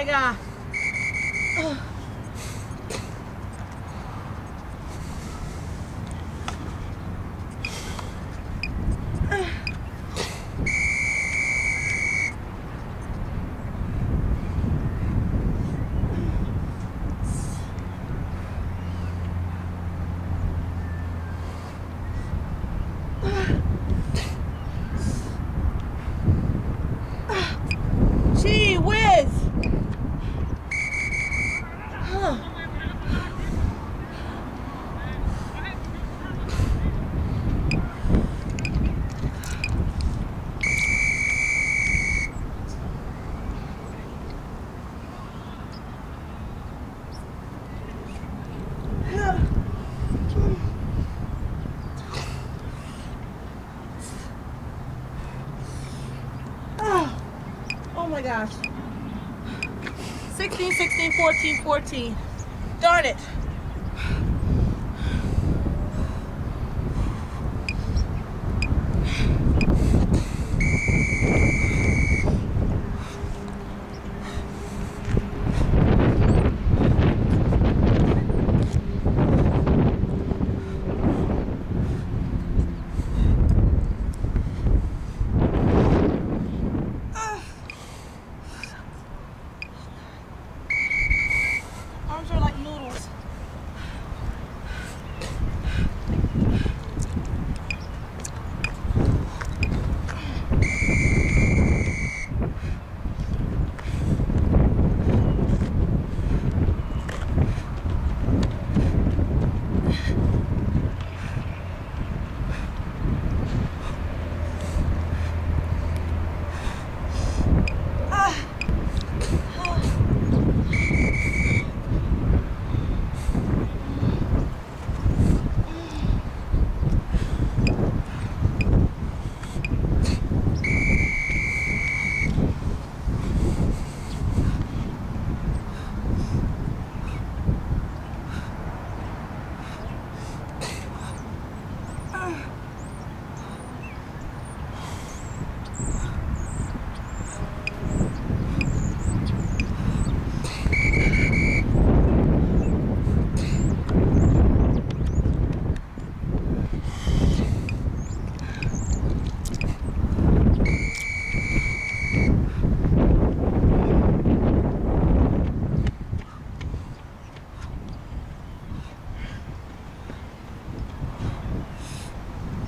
my god. My gosh. 16, 16, 14, 14. Darn it.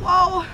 Whoa.